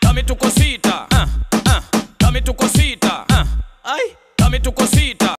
Tami tuko sita, uh, uh. Tami tuko sita, uh. Ai, Tami tuko sita.